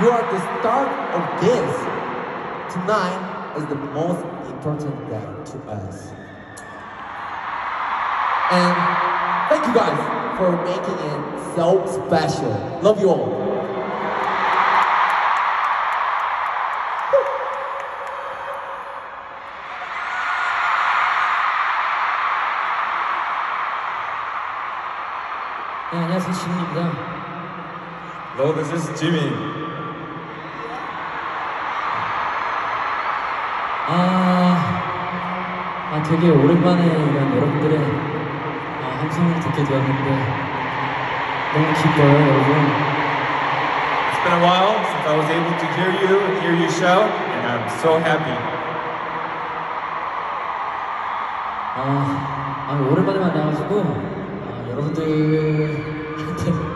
You are the start of this. Tonight is the most important day to us. And thank you guys for making it so special. Love you all. 네, 안녕하세요. 지민입니다. Hello, this is Jimmy. 아, 아 되게 오랜만에 이런 여러분들의 아, 함성을 듣게 되었는데 너무 기뻐요, 여러분. It's been a while since I was able to hear you and hear you shout, and I'm so happy. 아, 아 오랜만에 만나가지고 아, 여러분들한테 아,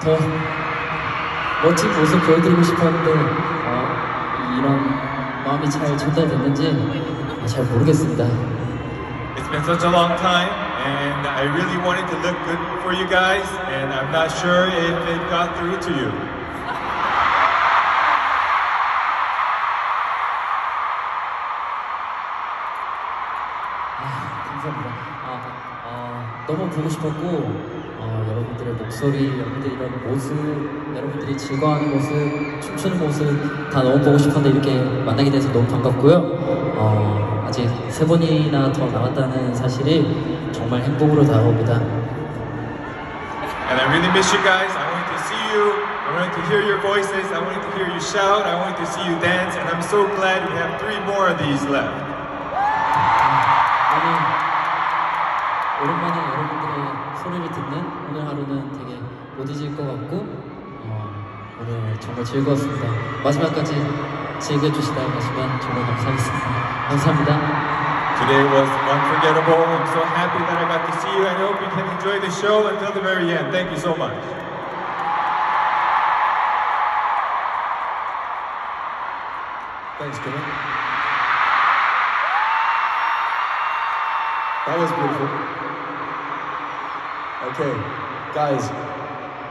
더 멋진 모습 보여드리고 싶었는데 어, 이런 마음이 잘 전달됐는지 아, 잘 모르겠습니다. It's been such a long time, and I really wanted to look good for you guys, and I'm not sure if it got through to you. 아, 감사합니다. 아, 아, 너무 보고 싶었고, 어, 목소리, 여러분들의 이런 모습, 여러분들이 즐거워하는 모습, 춤추는 모습 다 너무 보고 싶었는데 이렇게 만나게 돼서 너무 반갑고요. 어, 아직 세 번이나 더 남았다는 사실이 정말 행복으로 다가옵니다. And I really miss you guys. I wanted to see you. I wanted to hear your voices. I wanted to hear you shout. I wanted to see you dance. And I'm so glad we have three more of these left. 오랜만에 여러분들의 소리를 듣는 오늘 하루는 되게 못 잊을 것 같고 어, 오늘 정말 즐거웠습니다. 마지막까지 즐겨주시다 가시면 정말 감사하겠습니다. 감사합니다. Today was unforgettable. I'm so happy that I got to see you. I hope you can enjoy the show until the very end. Thank you so much. Thanks, Jimmy. That was beautiful. Okay, guys.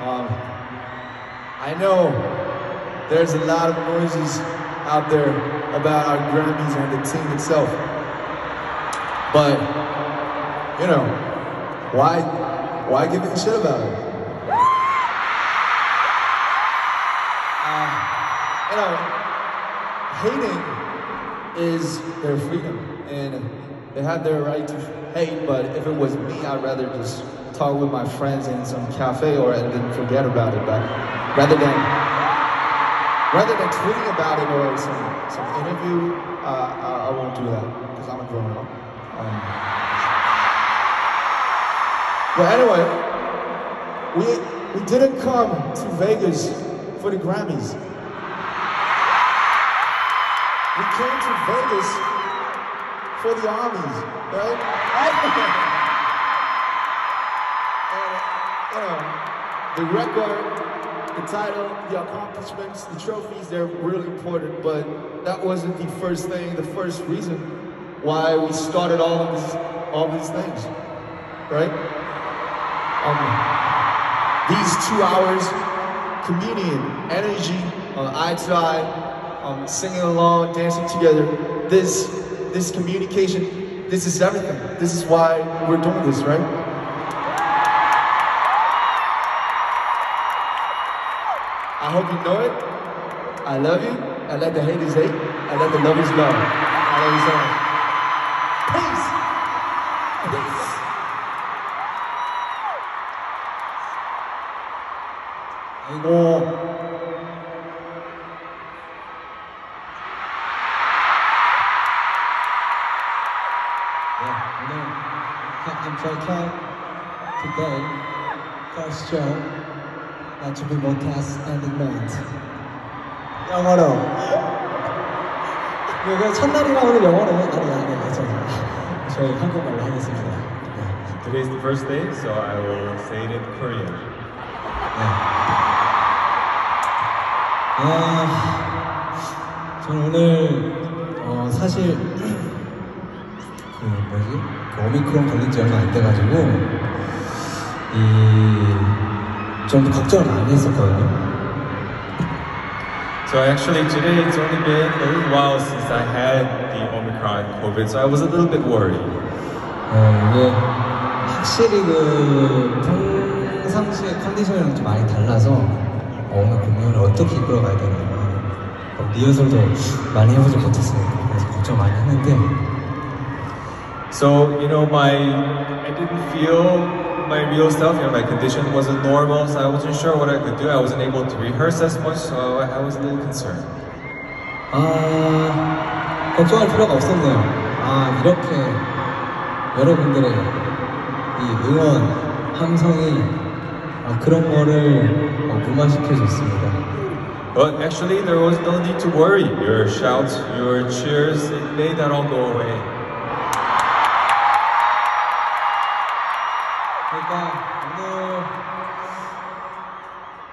Um, I know there's a lot of noises out there about our Grammys and the team itself, but you know, why, why give a shit about it? Uh, you know, hating is their freedom and they have their right to hate but if it was me i'd rather just talk with my friends in some cafe or and then forget about it but rather than rather than tweeting about it or some some interview uh, I, I won't do that because i'm a grown up um, but anyway we we didn't come to vegas for the grammys we came to Vegas for the armies, right? the record, the title, the accomplishments, the trophies, they're really important, but that wasn't the first thing, the first reason why we started all of this, all these things, right? Um, these two hours, communion, energy, uh, eye to eye, um, singing along, dancing together. This, this communication, this is everything. This is why we're doing this, right? I hope you know it. I love you. I let the haters hate. I let the lovers love. I love you so much. Peace. Peace. 아이고. Yeah, you know, I'm very proud today, first show, Be broadcast ending night. 영어로. 이거 첫날이라 오늘 영어로 아니 아니 괜찮아요. 저희 한국말로 하겠습니다. 네. Today's the first day, so I will say it in Korean. 아, 저는 오늘 어, 사실 그 뭐지 그 오미크론 걸린 지 얼마 안 돼가지고 이 좀 걱정을 많이 했었거든요. So actually today it's only been a little while since I had the Omicron COVID, so I was a little bit worried. 어, 이게 확실히 그 평상시의 컨디션이랑 좀 많이 달라서 어, 오늘 공연을 어떻게 이끌어가야 되나 어, 리허설도 많이 해보지 못했으니까 그래서 걱정 많이 했는데 So you know my I didn't feel my real self. You know my condition wasn't normal, so I wasn't sure what I could do. I wasn't able to rehearse as much, so I was a little concerned. 아 걱정할 필요가 없었네요. 아 이렇게 여러분들의 이 응원 함성이 아, 그런 거를 어, 무마시켜줬습니다. But actually, there was no need to worry. Your shouts, your cheers, it made that all go away. 그러니까 오늘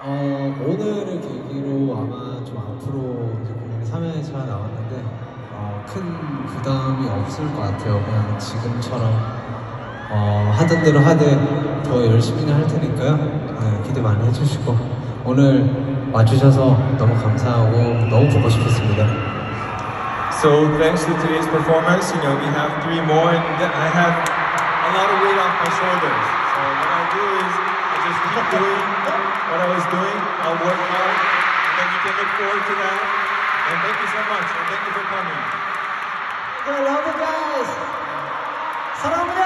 어, 오늘을 계기로 아마 좀 앞으로 이제 공연이 3회차 나왔는데 어, 큰 부담이 없을 것 같아요. 그냥 지금처럼 어, 하던 대로 하되 더 열심히 할 테니까요. 네, 기대 많이 해주시고 오늘 와주셔서 너무 감사하고 너무 보고 싶었습니다. So thanks to today's performance, you know we have three more, and I have a lot of weight off my shoulders. Just keep doing what I was doing. I'll work hard, and then you can look forward to that. And thank you so much, and thank you for coming. I love you guys. 사랑합니다.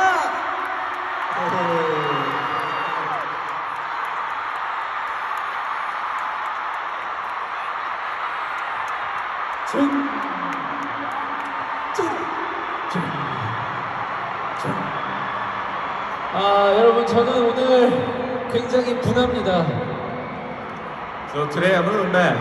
아 여러분 저는 오늘 굉장히 분합니다. So today I'm a little mad.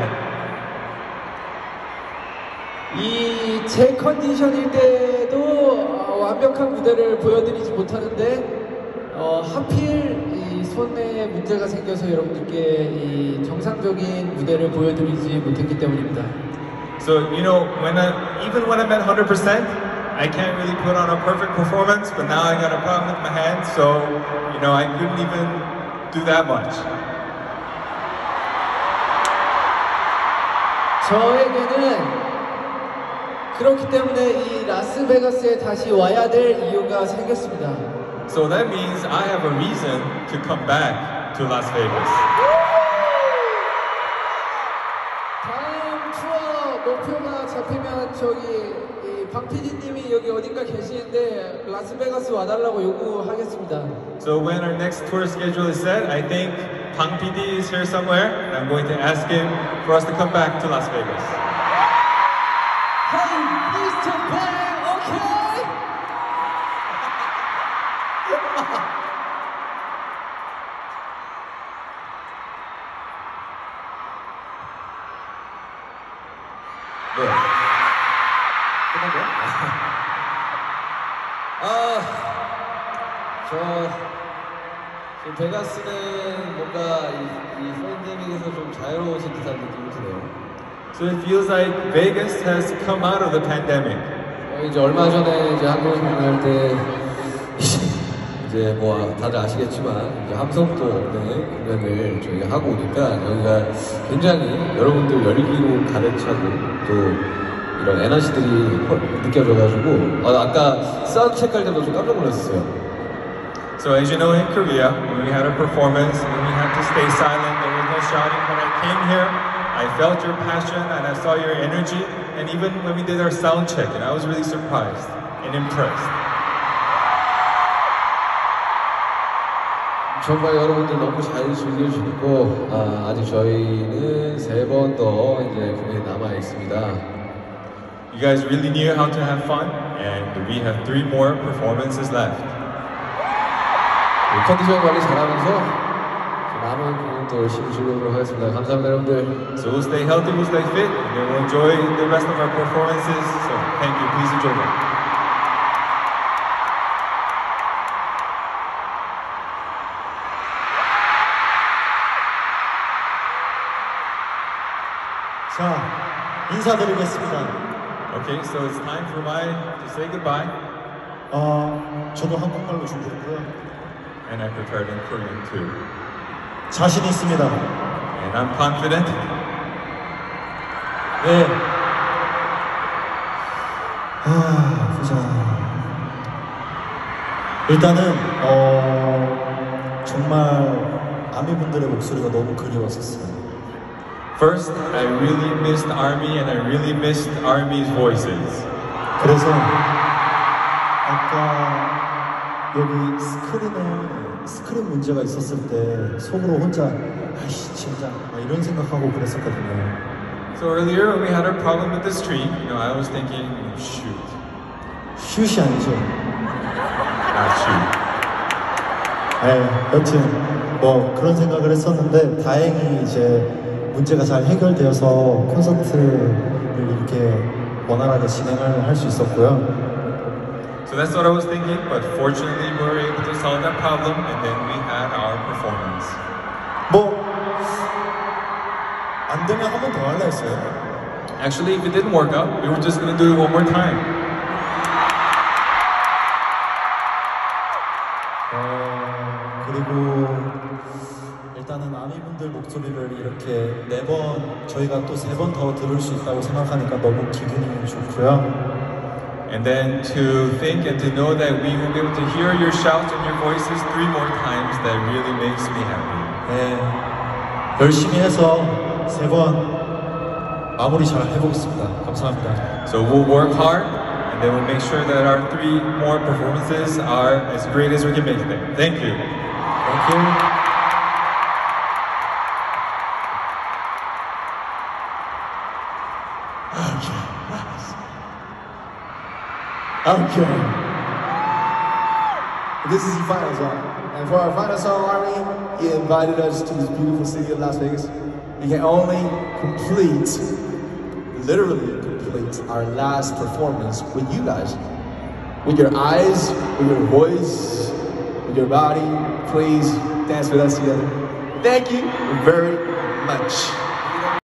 이제 컨디션일 때도 어, 완벽한 무대를 보여드리지 못하는데 어, 하필 이 손에 문제가 생겨서 여러분들께 이 정상적인 무대를 보여드리지 못했기 때문입니다. So you know when I, even when I'm at 100%, I can't really put on a perfect performance. But now I got a problem with my hand, so you know I couldn't even do that much. 저에게는 그렇기 때문에 이 라스베가스에 다시 와야 될 이유가 생겼습니다. So that means I have a reason to come back to Las Vegas. 다음 투어 목표가 잡히면 저기 PD님이 여기 어딘가 계시는데 라스베가스 와달라고 요구하겠습니다. So when our next tour schedule is set, I think Pang PD is here somewhere, and I'm going to ask him for us to come back to Las Vegas. Hey, Mr. Bang, okay? 네. 끝난 거야? 아, 저 지금 베가스는 뭔가 이, 이 팬데믹에서 좀 자유로워진 듯한 느낌이 드네요. So it feels like Vegas has come out of the pandemic. 어, 이제 얼마 전에 이제 한국에서 공연할 때 이제 뭐 다들 아시겠지만 이제 함성도 없는 공연을 저희가 하고 오니까 여기가 굉장히 여러분들 열기로 가득 차고 또 이런 에너지들이 훨- 느껴져가지고 아, 아까 사운드 체크할 때도 좀 깜짝 놀랐어요. So as you know, in Korea, when we had a performance, when we had to stay silent, there was no shouting. When I came here, I felt your passion and I saw your energy. And even when we did our sound check, and I was really surprised and impressed. 정말 여러분들 너무 잘 즐겨주시고 아, 아직 저희는 세 번 더 이제 공연이 남아 있습니다. You guys really knew how to have fun, and we have three more performances left. 네, 컨디션 관리 잘하면서 남은 공연도 열심히 즐겨보도록 하겠습니다. 감사합니다, 여러분들. So we'll stay healthy, we'll stay fit, and then we'll enjoy the rest of our performances. So thank you, please enjoy them. 자, 인사드리겠습니다. Okay, so it's time for my to say goodbye, 어, 저도 한국말로 준비했고요. And I prepared in Korean too. 자신 있습니다. and I'm confident. 네. 아, 보자. 일단은 어 정말 아미 분들의 목소리가 너무 그리웠었어요. First, I really missed Army and I really missed Army's voices. 그래서 아까 여기 스크린에 스크린 문제가 있었을 때 속으로 혼자 아이씨 진짜 막 이런 생각하고 그랬었거든요. So earlier when we had our problem with the stream, you know, I was thinking, shoot, 슛이 아니죠. not shoot. 네, 여튼 뭐 그런 생각을 했었는데 다행히 이제 문제가 잘 해결되어서 콘서트를 이렇게 원활하게 진행을 할 수 있었고요. So that's what I was thinking, but fortunately we were able to solve that problem and then we had our performance. 뭐안 되면 한 번 더 할라 했어요. Actually, if it didn't work out, we were just gonna do it one more time. 어, 그리고 일단은 아미분들 목소리를 이렇게 네 번 저희가 또 세 번 더 들을 수 있다고 생각하니까 너무 기분이 좋고요. And then to think and to know that we will be able to hear your shouts and your voices three more times, that really makes me happy. 네, 열심히 해서 세 번 마무리 잘 해보겠습니다. 감사합니다. So we'll work hard and then we'll make sure that our three more performances are as great as we can make them. Thank you. Thank you. Okay. This is the final song. And for our final song, Army, he invited us to this beautiful city of Las Vegas. We can only complete, literally complete, our last performance with you guys. With your eyes, with your voice, with your body. Please dance with us together. Thank you very much.